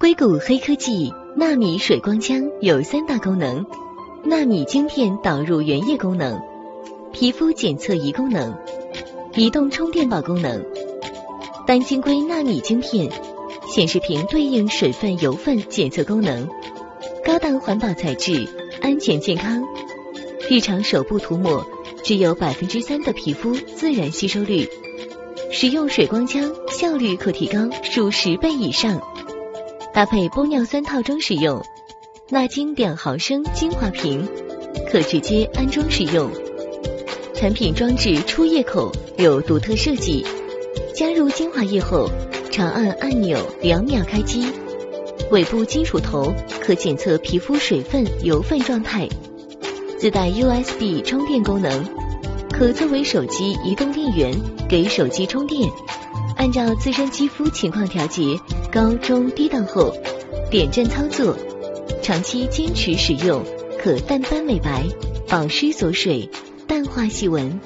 硅谷黑科技纳米水光枪有三大功能：纳米晶片导入原液功能、皮肤检测仪功能、移动充电宝功能。单晶硅纳米晶片显示屏对应水分、油分检测功能，高档环保材质，安全健康。日常手部涂抹只有百分之三的皮肤自然吸收率，使用水光枪效率可提高数十倍以上。搭配玻尿酸套装使用，纳金两毫升精华瓶可直接安装使用。产品装置出液口有独特设计，加入精华液后，长按按钮两秒开机。尾部金属头可检测皮肤水分、油分状态。自带 USB 充电功能，可作为手机移动电源，给手机充电。按照自身肌肤情况调节高中低档后，点阵操作，长期坚持使用可淡斑美白、保湿锁水、淡化细纹。